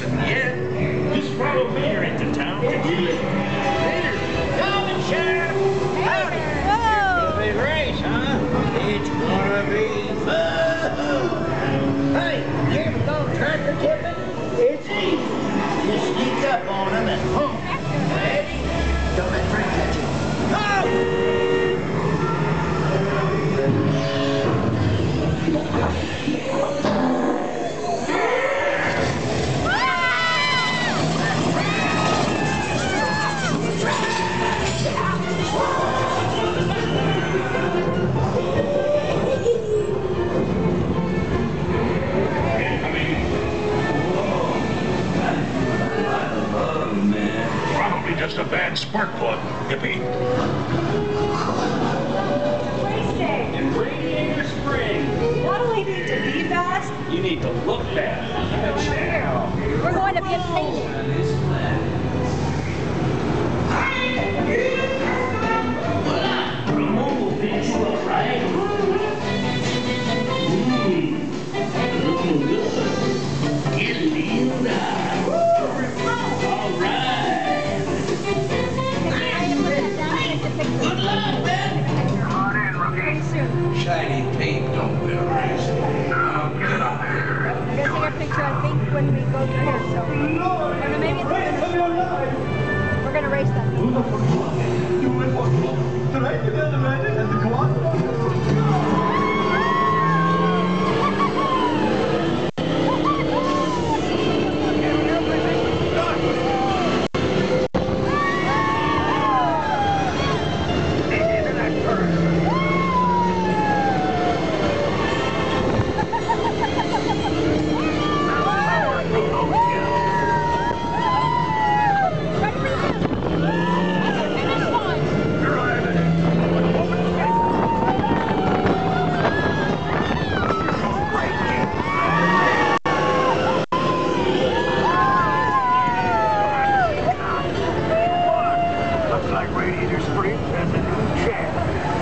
and yet, just follow me into town to eat. Just a bad spark plug. Yippee. Race day. In Radiator Springs, Not only need to be fast, you need to look bad. we're going to be impatient. Remove Shiny paint don't feel racing. Now get up there. We're gonna take a picture, I think, when we go through here, so. Or no, maybe it's We're gonna race them. like radiator springs and the new champ.